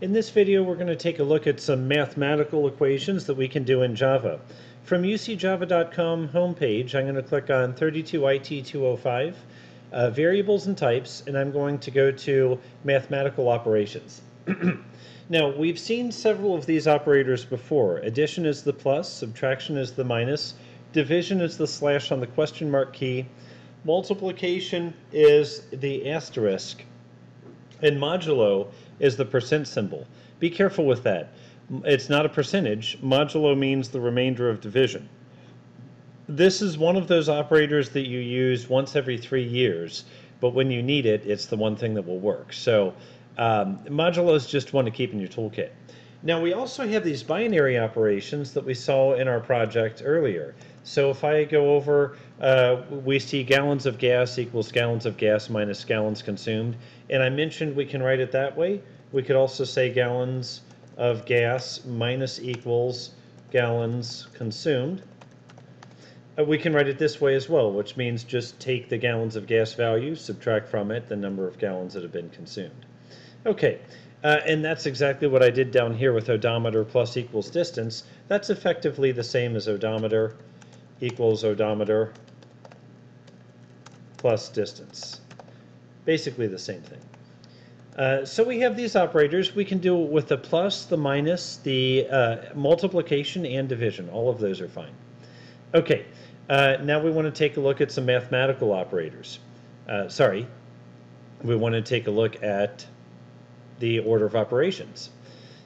In this video, we're going to take a look at some mathematical equations that we can do in Java. From ucjava.com homepage, I'm going to click on 32IT205, uh, variables and types, and I'm going to go to mathematical operations. now, we've seen several of these operators before. Addition is the plus, subtraction is the minus, division is the slash on the question mark key, multiplication is the asterisk, and modulo is the percent symbol. Be careful with that. It's not a percentage. Modulo means the remainder of division. This is one of those operators that you use once every three years, but when you need it, it's the one thing that will work. So um, modulo is just one to keep in your toolkit. Now we also have these binary operations that we saw in our project earlier. So if I go over, uh, we see gallons of gas equals gallons of gas minus gallons consumed. And I mentioned we can write it that way. We could also say gallons of gas minus equals gallons consumed. Uh, we can write it this way as well, which means just take the gallons of gas value, subtract from it the number of gallons that have been consumed. Okay, uh, and that's exactly what I did down here with odometer plus equals distance. That's effectively the same as odometer equals odometer plus distance. Basically the same thing. Uh, so we have these operators. We can do it with the plus, the minus, the uh, multiplication, and division. All of those are fine. Okay, uh, now we want to take a look at some mathematical operators. Uh, sorry, we want to take a look at the order of operations.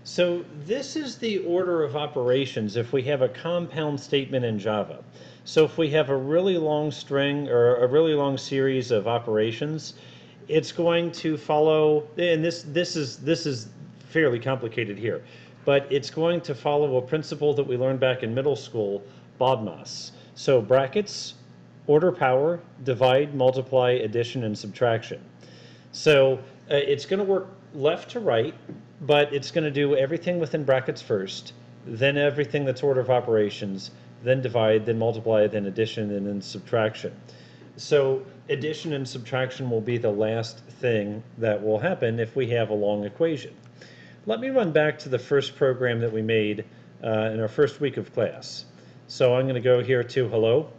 So this is the order of operations if we have a compound statement in Java. So if we have a really long string or a really long series of operations, it's going to follow, and this, this, is, this is fairly complicated here, but it's going to follow a principle that we learned back in middle school, BODMAS. So brackets, order power, divide, multiply, addition, and subtraction. So uh, it's going to work left to right, but it's going to do everything within brackets first, then everything that's order of operations, then divide, then multiply, then addition, and then subtraction. So addition and subtraction will be the last thing that will happen if we have a long equation. Let me run back to the first program that we made uh, in our first week of class. So I'm going to go here to hello,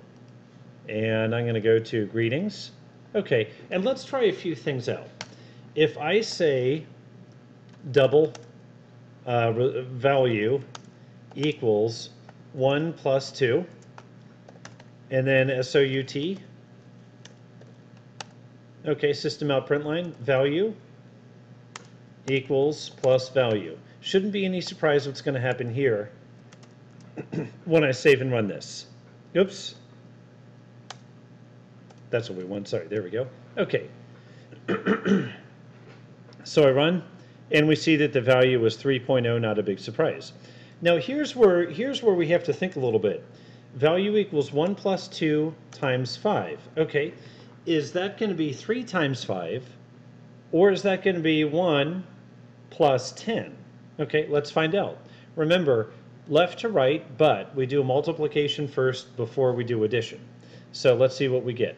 and I'm going to go to greetings. Okay, and let's try a few things out. If I say double uh, value equals 1 plus 2, and then SOUT. Okay, system out print line, value equals plus value. Shouldn't be any surprise what's going to happen here when I save and run this. Oops. That's what we want. Sorry, there we go. Okay. so I run, and we see that the value was 3.0, not a big surprise. Now here's where, here's where we have to think a little bit. Value equals 1 plus 2 times 5. Okay, is that going to be 3 times 5, or is that going to be 1 plus 10? Okay, let's find out. Remember, left to right, but we do multiplication first before we do addition. So let's see what we get.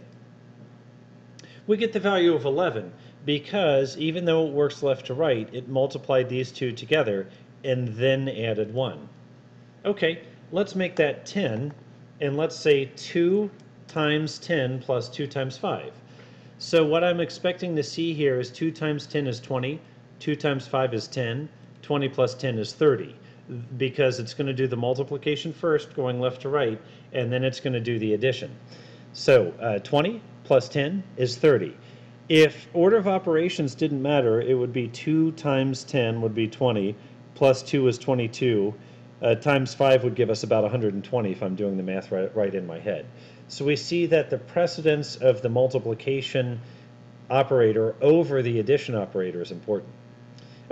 We get the value of 11 because even though it works left to right, it multiplied these two together and then added 1. Okay, let's make that 10, and let's say 2 times 10 plus 2 times 5. So what I'm expecting to see here is 2 times 10 is 20, 2 times 5 is 10, 20 plus 10 is 30, because it's going to do the multiplication first, going left to right, and then it's going to do the addition. So uh, 20 plus 10 is 30. If order of operations didn't matter, it would be 2 times 10 would be 20, plus 2 is 22, uh, times 5 would give us about 120 if I'm doing the math right, right in my head. So we see that the precedence of the multiplication operator over the addition operator is important.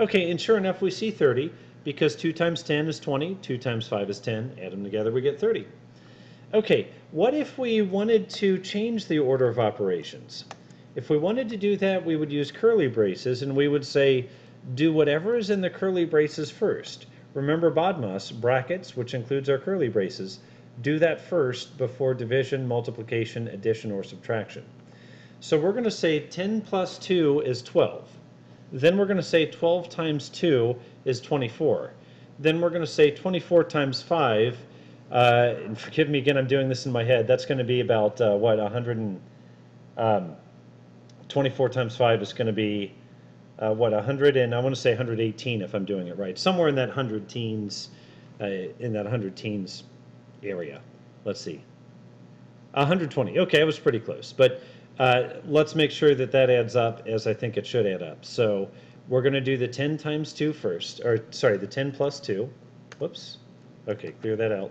Okay, and sure enough, we see 30 because 2 times 10 is 20, 2 times 5 is 10, add them together, we get 30. Okay, what if we wanted to change the order of operations? If we wanted to do that, we would use curly braces and we would say, do whatever is in the curly braces first. Remember BODMAS, brackets, which includes our curly braces, do that first before division, multiplication, addition, or subtraction. So we're going to say 10 plus 2 is 12. Then we're going to say 12 times 2 is 24. Then we're going to say 24 times 5, uh, forgive me again, I'm doing this in my head. That's going to be about, uh, what, 100 and, um, 24 times 5 is going to be, uh, what, 100 and I want to say 118 if I'm doing it right. Somewhere in that 100 teens, uh, in that 100 teens area. Let's see. 120. Okay, I was pretty close. But uh, let's make sure that that adds up as I think it should add up. So we're going to do the 10 times 2 first, or sorry, the 10 plus 2. Whoops. Okay, clear that out.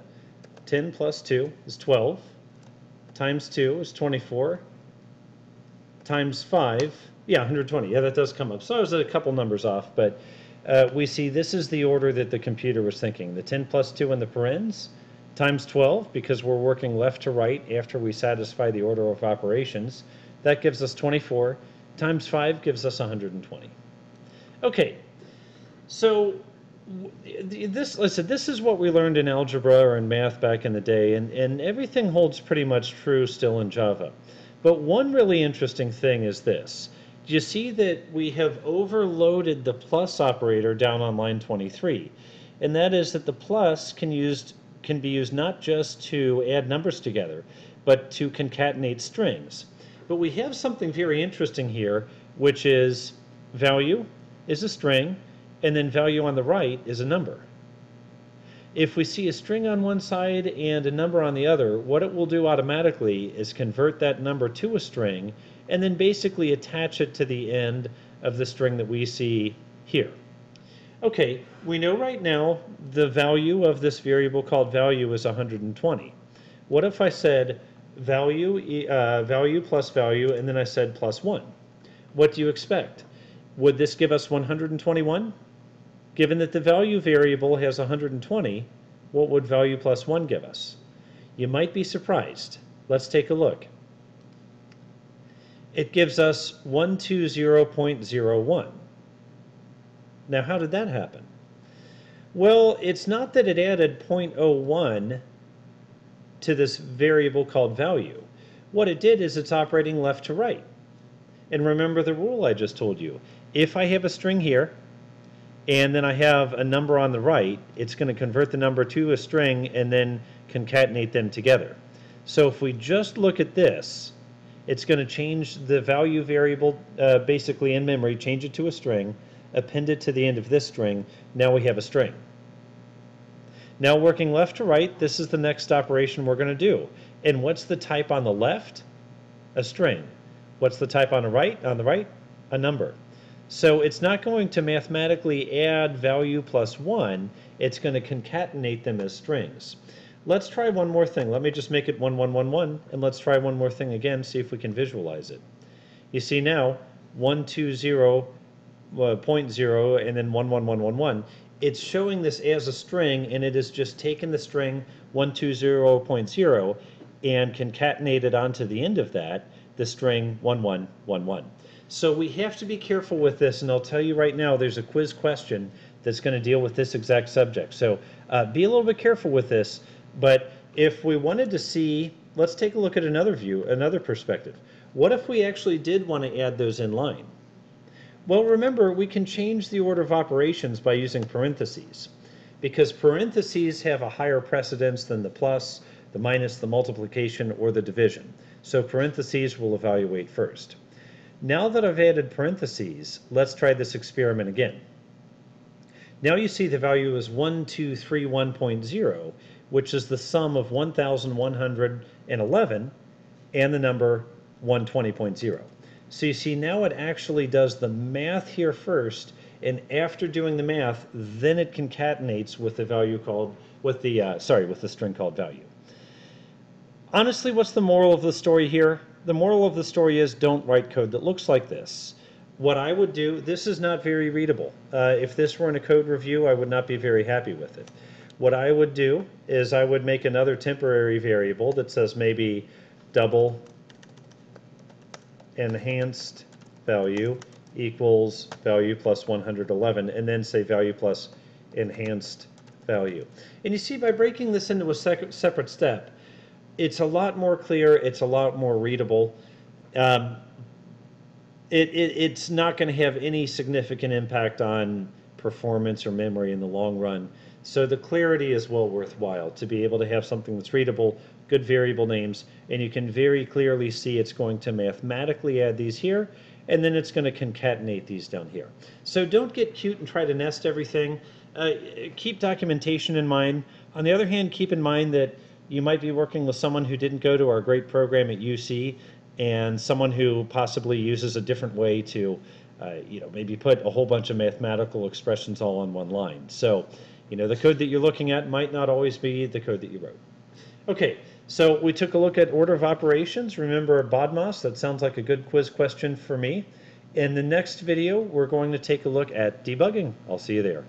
10 plus 2 is 12, times 2 is 24, times 5, yeah, 120. Yeah, that does come up. So I was a couple numbers off, but uh, we see this is the order that the computer was thinking. The 10 plus 2 in the parens, times 12 because we're working left to right after we satisfy the order of operations. That gives us 24 times 5 gives us 120. Okay, so this, listen, this is what we learned in algebra or in math back in the day, and, and everything holds pretty much true still in Java. But one really interesting thing is this. Do you see that we have overloaded the plus operator down on line 23? And that is that the plus can used can be used not just to add numbers together, but to concatenate strings. But we have something very interesting here, which is value is a string, and then value on the right is a number. If we see a string on one side and a number on the other, what it will do automatically is convert that number to a string and then basically attach it to the end of the string that we see here. Okay, we know right now the value of this variable called value is 120. What if I said value, uh, value plus value, and then I said plus 1? What do you expect? Would this give us 121? Given that the value variable has 120, what would value plus 1 give us? You might be surprised. Let's take a look. It gives us 120.01. Now, how did that happen? Well, it's not that it added 0.01 to this variable called value. What it did is it's operating left to right. And remember the rule I just told you. If I have a string here, and then I have a number on the right, it's going to convert the number to a string and then concatenate them together. So if we just look at this, it's going to change the value variable uh, basically in memory, change it to a string, append it to the end of this string, now we have a string. Now working left to right, this is the next operation we're going to do. And what's the type on the left? A string. What's the type on the right? On the right, a number. So it's not going to mathematically add value plus 1, it's going to concatenate them as strings. Let's try one more thing. Let me just make it 1111, and let's try one more thing again, see if we can visualize it. You see now, 120 uh, 0.0 and then 11111, it's showing this as a string and it has just taken the string 120.0 and concatenated onto the end of that the string 1111. So we have to be careful with this and I'll tell you right now there's a quiz question that's going to deal with this exact subject. So uh, be a little bit careful with this, but if we wanted to see, let's take a look at another view, another perspective. What if we actually did want to add those in line? Well, remember, we can change the order of operations by using parentheses because parentheses have a higher precedence than the plus, the minus, the multiplication, or the division. So parentheses will evaluate first. Now that I've added parentheses, let's try this experiment again. Now you see the value is 1231.0, which is the sum of 1111 and the number 120.0. So you see now it actually does the math here first, and after doing the math, then it concatenates with the value called, with the, uh, sorry, with the string called value. Honestly, what's the moral of the story here? The moral of the story is don't write code that looks like this. What I would do, this is not very readable. Uh, if this were in a code review, I would not be very happy with it. What I would do is I would make another temporary variable that says maybe double enhanced value equals value plus 111 and then say value plus enhanced value. And you see by breaking this into a separate step, it's a lot more clear, it's a lot more readable. Um, it, it it's not going to have any significant impact on performance or memory in the long run. So the clarity is well worthwhile to be able to have something that's readable, good variable names, and you can very clearly see it's going to mathematically add these here, and then it's going to concatenate these down here. So don't get cute and try to nest everything. Uh, keep documentation in mind. On the other hand, keep in mind that you might be working with someone who didn't go to our great program at UC and someone who possibly uses a different way to, uh, you know, maybe put a whole bunch of mathematical expressions all on one line. So, you know, the code that you're looking at might not always be the code that you wrote. Okay, so we took a look at order of operations. Remember BODMAS? That sounds like a good quiz question for me. In the next video, we're going to take a look at debugging. I'll see you there.